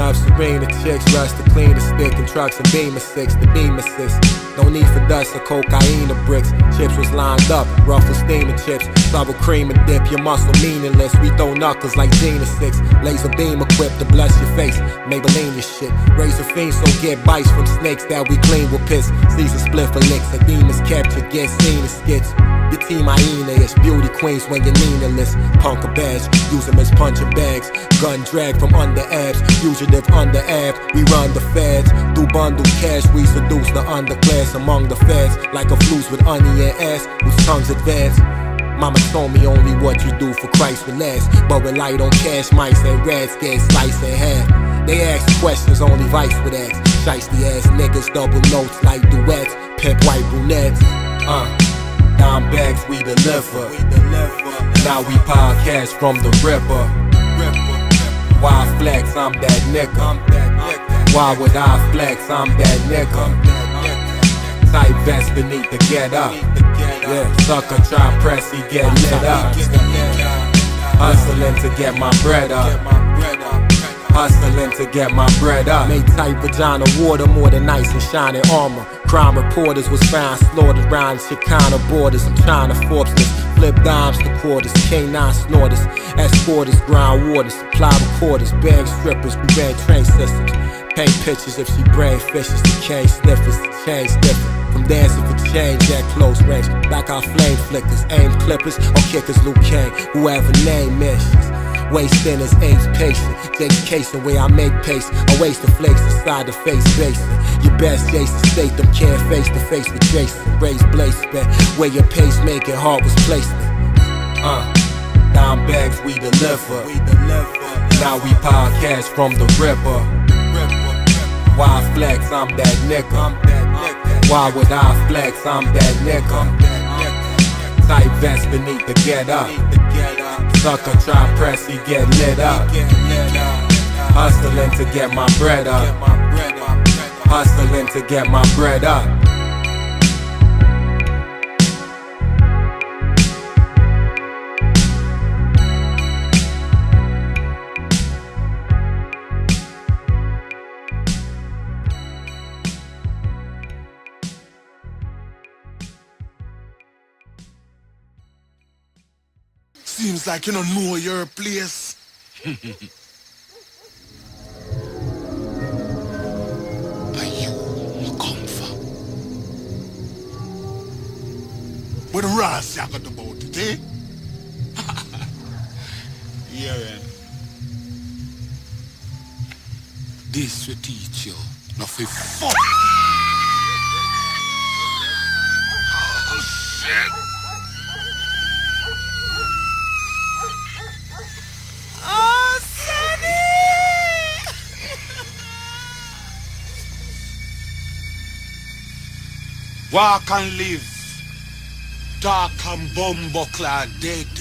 Love serene, the chicks rush to clean the stick and trucks and beam six, the beam assist. No need for dust or cocaine or bricks. Chips was lined up, ruffle steaming chips. Double cream and dip, your muscle meaningless. We throw knuckles like Gina 6. Laser beam equipped to bless your face. Maybelline your shit. Razor fiends so get bites from snakes that we clean with piss. Caesar split for licks. A demon's capture, get seen as skits. Your team hyena is beauty queens when you're Nina-less. Punk a badge, use them as punching bags. Gun drag from under abs, fugitive under ab. We run the feds, through bundle cash. We seduce the underclass among the feds. Like a flute with onion ass, whose tongues advance. Mama told me only what you do for Christ will last. But light on cash, mice and rats get sliced in half. They ask questions only Vice would ask. Shiesty ass niggas, double notes like duets. Pimp white brunettes. Uh. Dime bags we deliver. Now we podcast from the river. Why flex? I'm that nigga. Why would I flex? I'm that nigga. Tight vest beneath the get up. Yeah, sucker try press, he get lit up. Hustling to get my bread up. Hustling to get my bread up. Made tight vagina water more than nice and shining armor. Crime reporters was found slaughtered around Chicana borders. I'm trying to Forbes this. Flip dimes to quarters, K9 snorters, escorters, ground waters, supply recorders, bag strippers, ran train systems. Paint pictures if she brain fishes, the cane sniffers, the change different. From dancing for change at close range, like our flame flickers, aim clippers, or kickers, Luke Kane, whoever name missions. Waste thinners, aims patient. Jake's casing where I make pace. I waste the flakes inside the face basin. Your best Jason Statham can't face to face with Jason. Raise blaze spent where your pace making heart was placed. Uh, down bags we deliver. We deliver. Now we podcast from the river. Why flex? I'm that nigga. Why would I flex? I'm that nigga. Tight vest beneath the get up. Sucker try press, he get lit up. Hustling to get my bread up. Hustling to get my bread up. Seems like you don't know your place. Are you come for? What Ras you got about it, eh? yeah, man. This will teach you not for fuck. oh, shit. Walk and live. Dark and bumbuckler dead.